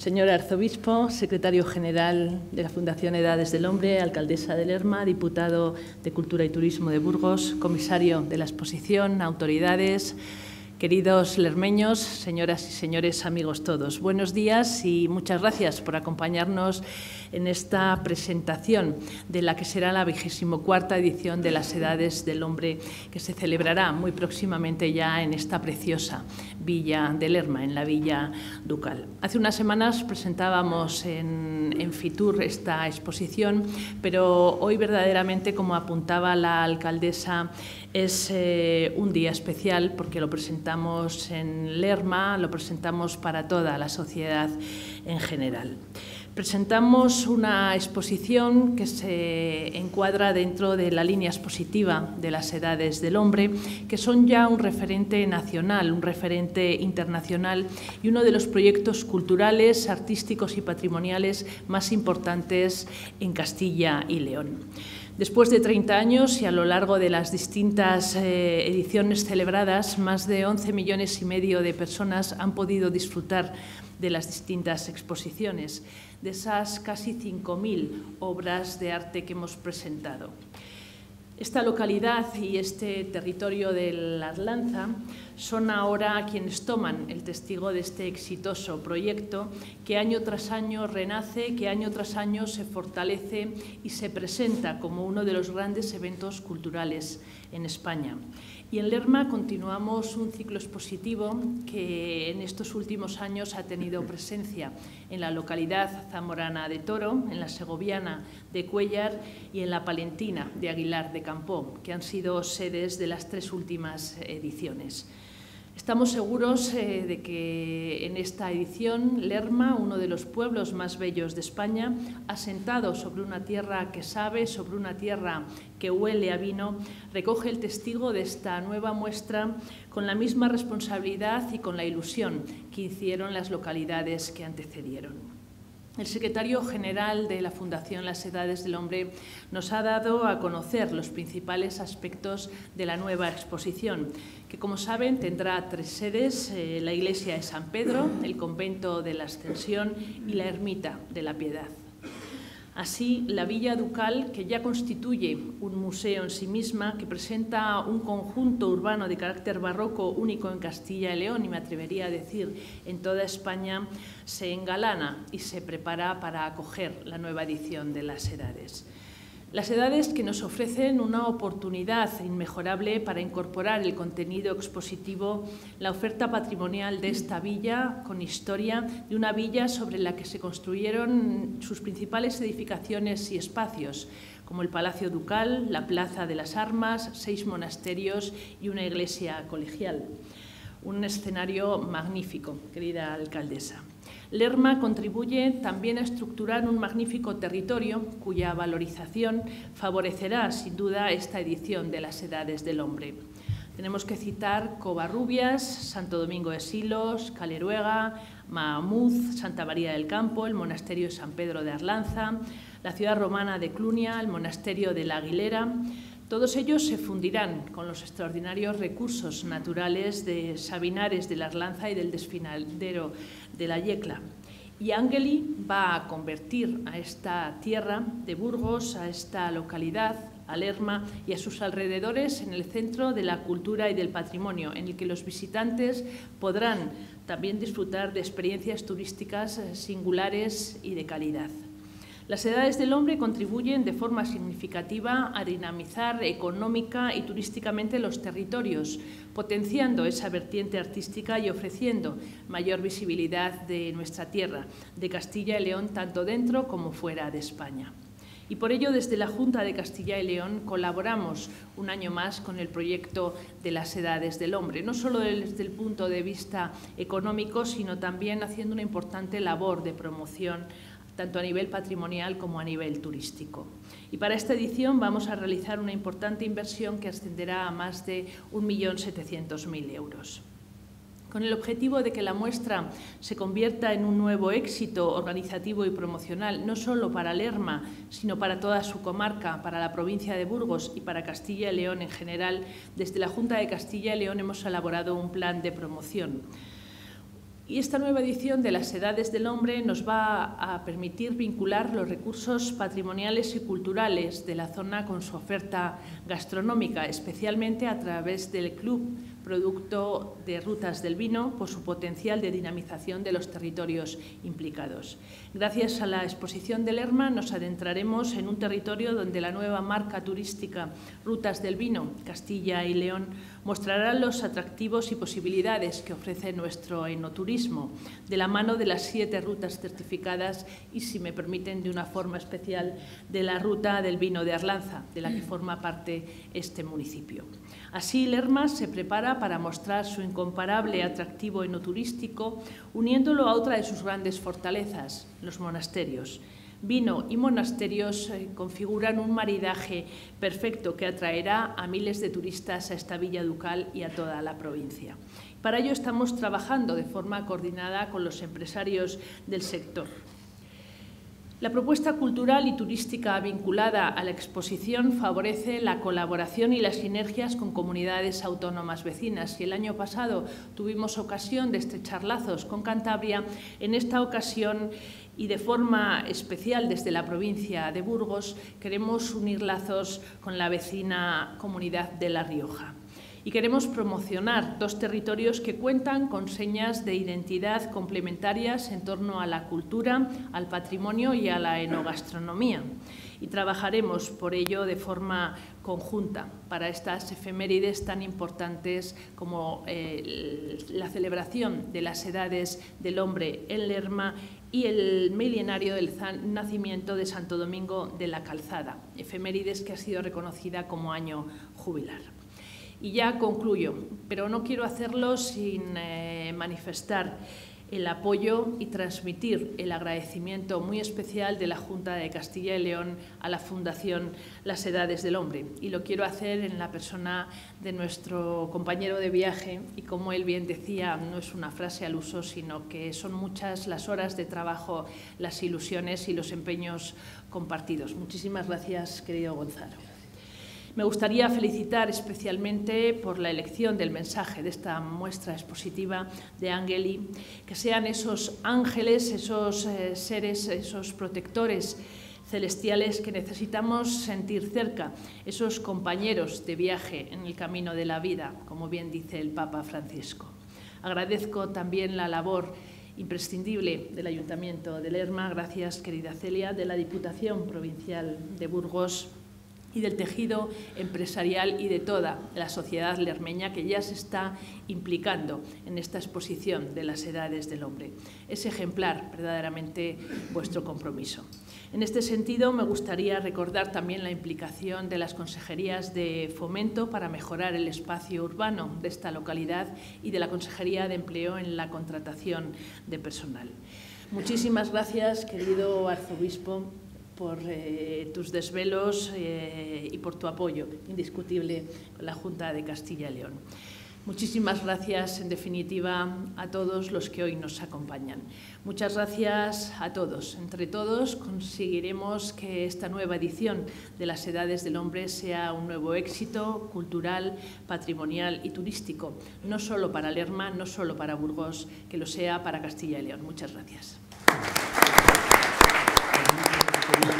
Señor Arzobispo, secretario general de la Fundación Edades del Hombre, alcaldesa de Lerma, diputado de Cultura y Turismo de Burgos, comisario de la exposición, autoridades, Queridos lermeños, señoras y señores, amigos todos, buenos días y muchas gracias por acompañarnos en esta presentación de la que será la vigésimo cuarta edición de las Edades del Hombre, que se celebrará muy próximamente ya en esta preciosa villa de Lerma, en la villa ducal. Hace unas semanas presentábamos en, Fitur esta exposición, pero hoy verdaderamente, como apuntaba la alcaldesa, es eh, un día especial porque lo presentamos en Lerma, lo presentamos para toda la sociedad en general. Presentamos una exposición que se encuadra dentro de la línea expositiva de las edades del hombre, que son ya un referente nacional, un referente internacional y uno de los proyectos culturales, artísticos y patrimoniales más importantes en Castilla y León. Después de 30 años y a lo largo de las distintas eh, ediciones celebradas, más de 11 millones y medio de personas han podido disfrutar de las distintas exposiciones, de esas casi 5.000 obras de arte que hemos presentado. Esta localidad y este territorio de la Arlanza son ahora quienes toman el testigo de este exitoso proyecto que año tras año renace, que año tras año se fortalece y se presenta como uno de los grandes eventos culturales en España. Y en Lerma continuamos un ciclo expositivo que en estos últimos años ha tenido presencia en la localidad zamorana de Toro, en la segoviana de Cuellar y en la palentina de Aguilar de Campó, que han sido sedes de las tres últimas ediciones. Estamos seguros eh, de que en esta edición Lerma, uno de los pueblos más bellos de España, asentado sobre una tierra que sabe, sobre una tierra que huele a vino, recoge el testigo de esta nueva muestra con la misma responsabilidad y con la ilusión que hicieron las localidades que antecedieron. El secretario general de la Fundación Las Edades del Hombre nos ha dado a conocer los principales aspectos de la nueva exposición, que como saben tendrá tres sedes, eh, la iglesia de San Pedro, el convento de la Ascensión y la ermita de la Piedad. Así, la Villa Ducal, que ya constituye un museo en sí misma, que presenta un conjunto urbano de carácter barroco único en Castilla y León, y me atrevería a decir en toda España, se engalana y se prepara para acoger la nueva edición de las edades. Las edades que nos ofrecen una oportunidad inmejorable para incorporar el contenido expositivo, la oferta patrimonial de esta villa con historia, de una villa sobre la que se construyeron sus principales edificaciones y espacios, como el Palacio Ducal, la Plaza de las Armas, seis monasterios y una iglesia colegial. Un escenario magnífico, querida alcaldesa. Lerma contribuye también a estructurar un magnífico territorio cuya valorización favorecerá sin duda esta edición de las Edades del Hombre. Tenemos que citar Covarrubias, Santo Domingo de Silos, Caleruega, Mahamuz, Santa María del Campo, el Monasterio de San Pedro de Arlanza, la ciudad romana de Clunia, el Monasterio de la Aguilera, todos ellos se fundirán con los extraordinarios recursos naturales de Sabinares de la Arlanza y del desfinadero de la Yecla. Y Angeli va a convertir a esta tierra de Burgos, a esta localidad, a Lerma y a sus alrededores en el centro de la cultura y del patrimonio, en el que los visitantes podrán también disfrutar de experiencias turísticas singulares y de calidad. Las edades del hombre contribuyen de forma significativa a dinamizar económica y turísticamente los territorios, potenciando esa vertiente artística y ofreciendo mayor visibilidad de nuestra tierra, de Castilla y León, tanto dentro como fuera de España. Y por ello, desde la Junta de Castilla y León colaboramos un año más con el proyecto de las edades del hombre, no solo desde el punto de vista económico, sino también haciendo una importante labor de promoción tanto a nivel patrimonial como a nivel turístico. Y para esta edición vamos a realizar una importante inversión que ascenderá a más de 1.700.000 euros con el objetivo de que la muestra se convierta en un nuevo éxito organizativo y promocional, no solo para Lerma, sino para toda su comarca, para la provincia de Burgos y para Castilla y León en general, desde la Junta de Castilla y León hemos elaborado un plan de promoción Y esta nueva edición de las Edades del Hombre nos va a permitir vincular los recursos patrimoniales y culturales de la zona con su oferta gastronómica, especialmente a través del Club producto de rutas del vino por su potencial de dinamización de los territorios implicados. Gracias a la exposición del Lerma nos adentraremos en un territorio donde la nueva marca turística Rutas del Vino, Castilla y León, mostrará los atractivos y posibilidades que ofrece nuestro enoturismo, de la mano de las siete rutas certificadas y, si me permiten, de una forma especial de la ruta del vino de Arlanza, de la que forma parte este municipio. Así, Lerma se prepara para mostrar su incomparable atractivo enoturístico, uniéndolo a otra de sus grandes fortalezas, los monasterios. Vino y monasterios eh, configuran un maridaje perfecto que atraerá a miles de turistas a esta villa ducal y a toda la provincia. Para ello estamos trabajando de forma coordinada con los empresarios del sector. La propuesta cultural y turística vinculada a la exposición favorece la colaboración y las sinergias con comunidades autónomas vecinas. Y el año pasado tuvimos ocasión de estrechar lazos con Cantabria. En esta ocasión y de forma especial desde la provincia de Burgos queremos unir lazos con la vecina comunidad de La Rioja y queremos promocionar dos territorios que cuentan con señas de identidad complementarias en torno a la cultura, al patrimonio y a la enogastronomía. Y trabajaremos por ello de forma conjunta para estas efemérides tan importantes como eh, la celebración de las edades del hombre en Lerma y el milenario del nacimiento de Santo Domingo de la Calzada, efemérides que ha sido reconocida como año jubilar. Y ya concluyo, pero no quiero hacerlo sin eh, manifestar el apoyo y transmitir el agradecimiento muy especial de la Junta de Castilla y León a la Fundación Las Edades del Hombre. Y lo quiero hacer en la persona de nuestro compañero de viaje y como él bien decía, no es una frase al uso, sino que son muchas las horas de trabajo, las ilusiones y los empeños compartidos. Muchísimas gracias, querido Gonzalo. Me gustaría felicitar especialmente por la elección del mensaje de esta muestra expositiva de Angeli, que sean esos ángeles, esos eh, seres, esos protectores celestiales que necesitamos sentir cerca, esos compañeros de viaje en el camino de la vida, como bien dice el Papa Francisco. Agradezco también la labor imprescindible del Ayuntamiento de Lerma, gracias querida Celia, de la Diputación Provincial de Burgos, y del tejido empresarial y de toda la sociedad lermeña que ya se está implicando en esta exposición de las edades del hombre. Es ejemplar verdaderamente vuestro compromiso. En este sentido, me gustaría recordar también la implicación de las consejerías de fomento para mejorar el espacio urbano de esta localidad y de la Consejería de Empleo en la contratación de personal. Muchísimas gracias, querido arzobispo, por eh, tus desvelos eh, y por tu apoyo indiscutible con la Junta de Castilla y León. Muchísimas gracias, en definitiva, a todos los que hoy nos acompañan. Muchas gracias a todos. Entre todos conseguiremos que esta nueva edición de las Edades del Hombre sea un nuevo éxito cultural, patrimonial y turístico, no solo para Lerma, no solo para Burgos, que lo sea para Castilla y León. Muchas gracias. Thank you.